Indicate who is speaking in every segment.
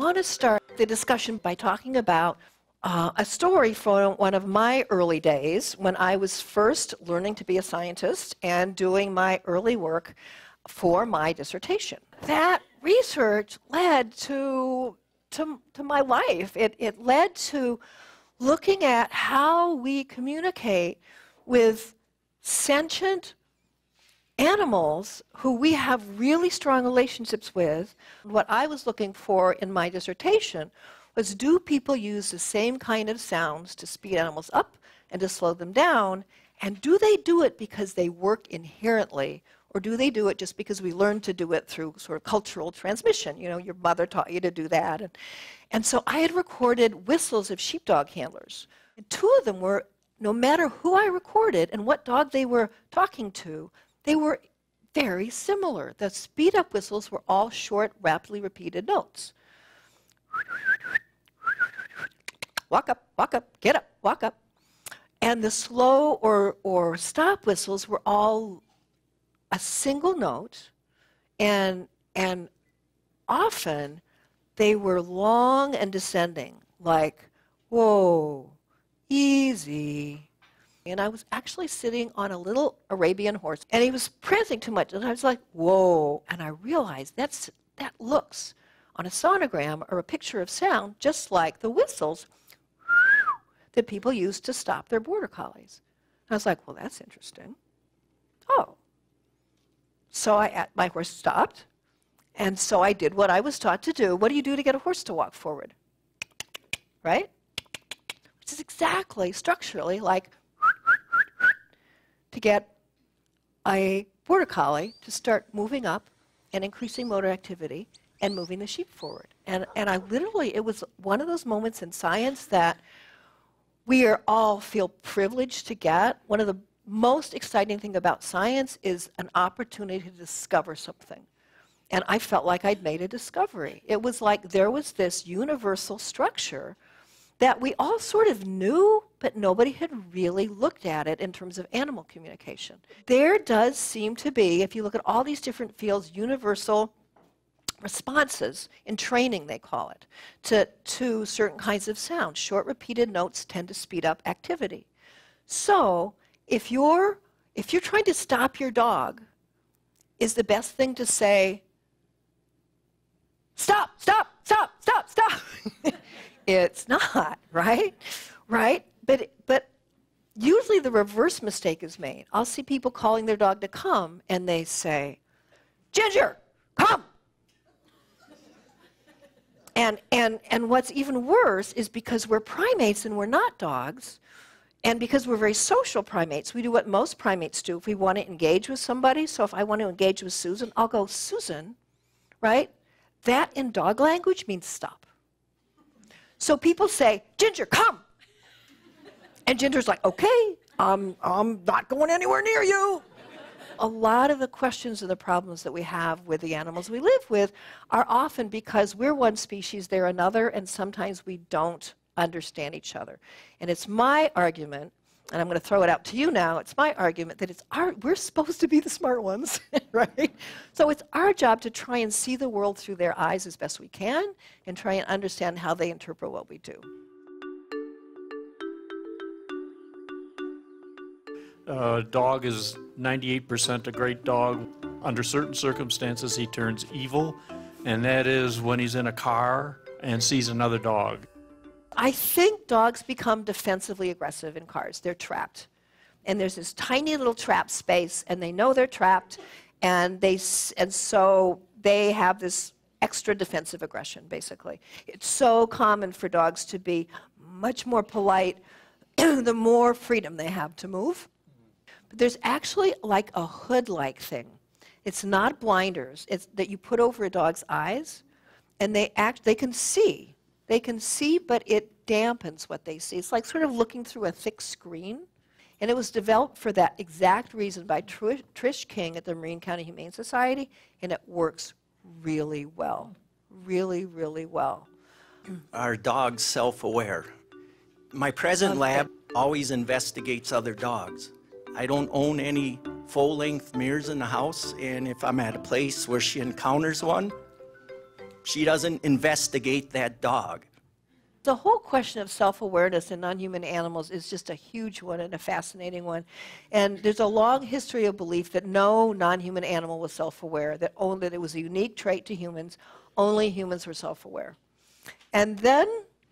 Speaker 1: Want to start the discussion by talking about uh, a story from one of my early days when I was first learning to be a scientist and doing my early work for my dissertation. That research led to, to, to my life. It, it led to looking at how we communicate with sentient animals who we have really strong relationships with. What I was looking for in my dissertation was do people use the same kind of sounds to speed animals up and to slow them down? And do they do it because they work inherently? Or do they do it just because we learned to do it through sort of cultural transmission? You know, your mother taught you to do that. And, and so I had recorded whistles of sheepdog handlers. And two of them were, no matter who I recorded and what dog they were talking to, they were very similar. The speed up whistles were all short, rapidly repeated notes. Walk up, walk up, get up, walk up. And the slow or, or stop whistles were all a single note, and, and often they were long and descending, like, whoa, easy. And I was actually sitting on a little Arabian horse, and he was prancing too much. And I was like, whoa. And I realized that's, that looks on a sonogram or a picture of sound just like the whistles that people use to stop their border collies. I was like, well, that's interesting. Oh. So I, my horse stopped, and so I did what I was taught to do. What do you do to get a horse to walk forward? Right? Which is exactly structurally like to get a border collie to start moving up and increasing motor activity and moving the sheep forward. And, and I literally, it was one of those moments in science that we are all feel privileged to get. One of the most exciting thing about science is an opportunity to discover something. And I felt like I'd made a discovery. It was like there was this universal structure that we all sort of knew, but nobody had really looked at it in terms of animal communication. There does seem to be, if you look at all these different fields, universal responses in training they call it to, to certain kinds of sound short repeated notes tend to speed up activity. So if you're if you're trying to stop your dog is the best thing to say stop stop stop stop stop. It's not right? Right but but usually the reverse mistake is made i'll see people calling their dog to come and they say ginger come and, and, and what's even worse is because we're primates and we're not dogs, and because we're very social primates, we do what most primates do if we want to engage with somebody. So if I want to engage with Susan, I'll go, Susan, right? That in dog language means stop. So people say, Ginger, come. And Ginger's like, okay, I'm, I'm not going anywhere near you a lot of the questions and the problems that we have with the animals we live with are often because we're one species, they're another, and sometimes we don't understand each other. And it's my argument, and I'm going to throw it out to you now, it's my argument that it's our, we're supposed to be the smart ones, right? So it's our job to try and see the world through their eyes as best we can and try and understand how they interpret what we do.
Speaker 2: A dog is 98% a great dog. Under certain circumstances, he turns evil, and that is when he's in a car and sees another dog.
Speaker 1: I think dogs become defensively aggressive in cars. They're trapped. And there's this tiny little trap space, and they know they're trapped, and, they, and so they have this extra defensive aggression, basically. It's so common for dogs to be much more polite the more freedom they have to move. But there's actually like a hood-like thing. It's not blinders. It's that you put over a dog's eyes, and they act. They can see. They can see, but it dampens what they see. It's like sort of looking through a thick screen. And it was developed for that exact reason by Trish, Trish King at the Marin County Humane Society, and it works really well. Really, really well.
Speaker 3: Are dogs self aware? My present okay. lab always investigates other dogs. I don't own any full length mirrors in the house, and if I'm at a place where she encounters one, She doesn't investigate that dog.
Speaker 1: The whole question of self awareness in non human animals is just a huge one and a fascinating one. And there's a long history of belief that no non human animal was self aware, that, only, that it was a unique trait to humans, only humans were self aware. And then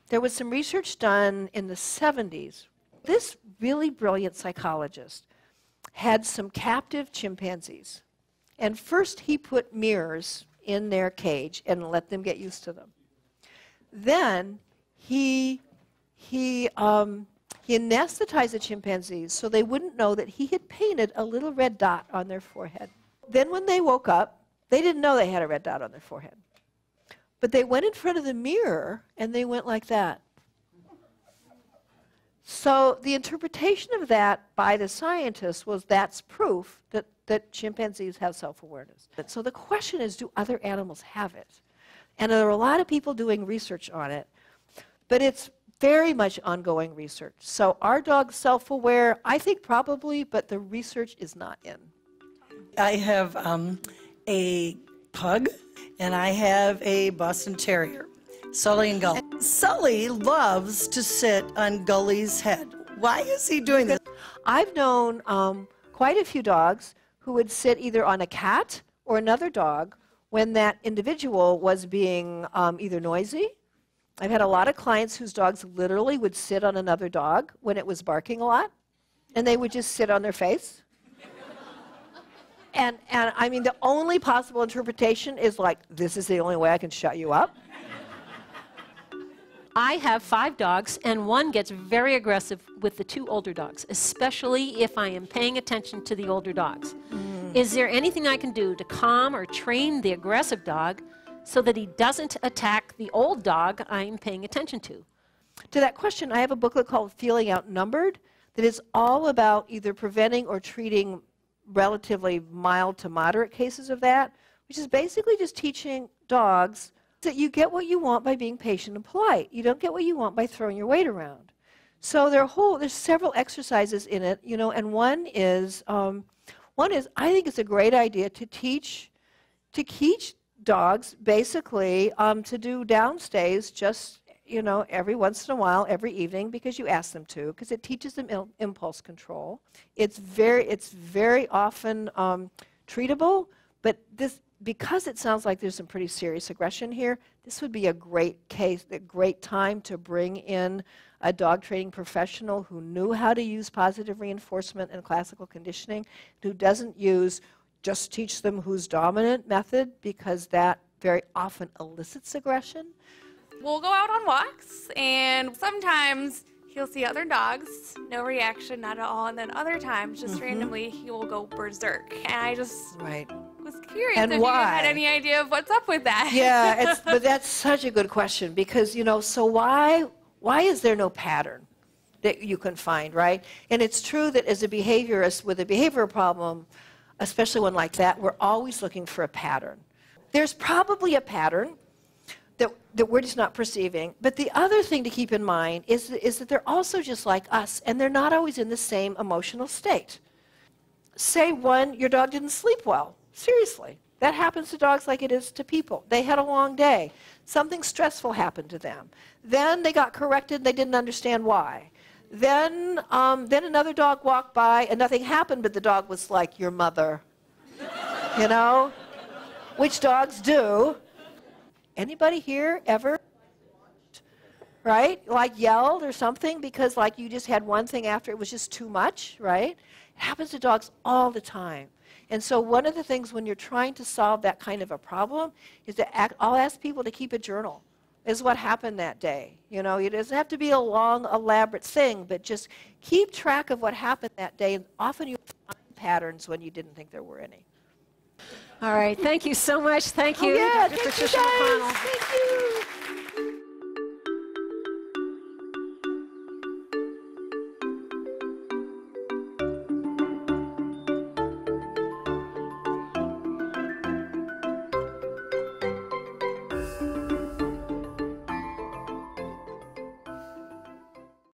Speaker 1: there was some research done in the 70s. This really brilliant psychologist had some captive chimpanzees. And first he put mirrors in their cage and let them get used to them. Then he, he, um, he anesthetized the chimpanzees so they wouldn't know that he had painted a little red dot on their forehead. Then when they woke up, they didn't know they had a red dot on their forehead. But they went in front of the mirror and they went like that. So the interpretation of that by the scientists was that's proof that, that chimpanzees have self-awareness. So the question is, do other animals have it? And there are a lot of people doing research on it, but it's very much ongoing research. So are dogs self-aware? I think probably, but the research is not in.
Speaker 4: I have um, a pug and I have a Boston Terrier, Sully and Gully. Sully loves to sit on Gully's head. Why is he doing this?
Speaker 1: I've known um, quite a few dogs who would sit either on a cat or another dog when that individual was being um, either noisy. I've had a lot of clients whose dogs literally would sit on another dog when it was barking a lot, and they would just sit on their face. and, and I mean, the only possible interpretation is like, this is the only way I can shut you up.
Speaker 5: I have five dogs, and one gets very aggressive with the two older dogs, especially if I am paying attention to the older dogs. Mm. Is there anything I can do to calm or train the aggressive dog so that he doesn't attack the old dog I'm paying attention to?
Speaker 1: To that question, I have a booklet called Feeling Outnumbered that is all about either preventing or treating relatively mild to moderate cases of that, which is basically just teaching dogs that you get what you want by being patient and polite. You don't get what you want by throwing your weight around. So there are whole there's several exercises in it, you know, and one is um, one is I think it's a great idea to teach to teach dogs basically um, to do downstays just you know every once in a while every evening because you ask them to because it teaches them il- impulse control it's very it's very often um, treatable but this because it sounds like there's some pretty serious aggression here, this would be a great case, a great time to bring in a dog training professional who knew how to use positive reinforcement and classical conditioning, who doesn't use just teach them who's dominant method because that very often elicits aggression.
Speaker 6: We'll go out on walks, and sometimes he'll see other dogs, no reaction, not at all, and then other times, just mm-hmm. randomly, he will go berserk. And I just
Speaker 1: right
Speaker 6: was curious
Speaker 1: and
Speaker 6: if
Speaker 1: why?
Speaker 6: you had any idea of what's up with that.
Speaker 1: Yeah, but that's such a good question because you know, so why why is there no pattern that you can find, right? And it's true that as a behaviorist with a behavioral problem, especially one like that, we're always looking for a pattern. There's probably a pattern that, that we're just not perceiving. But the other thing to keep in mind is, is that they're also just like us, and they're not always in the same emotional state. Say one, your dog didn't sleep well. Seriously. That happens to dogs like it is to people. They had a long day. Something stressful happened to them. Then they got corrected they didn't understand why. Then, um, then another dog walked by and nothing happened, but the dog was like, Your mother. you know? Which dogs do. Anybody here ever? Right? Like yelled or something because like you just had one thing after it was just too much, right? It happens to dogs all the time. And so one of the things when you're trying to solve that kind of a problem is to act, I'll ask people to keep a journal. Is what happened that day. You know, it doesn't have to be a long, elaborate thing, but just keep track of what happened that day. And often you find patterns when you didn't think there were any.
Speaker 5: All right. Thank you so much. Thank oh, you,
Speaker 1: oh, yeah,
Speaker 5: Dr.
Speaker 1: thank
Speaker 5: Patricia
Speaker 1: you
Speaker 5: McConnell.
Speaker 1: Thank you.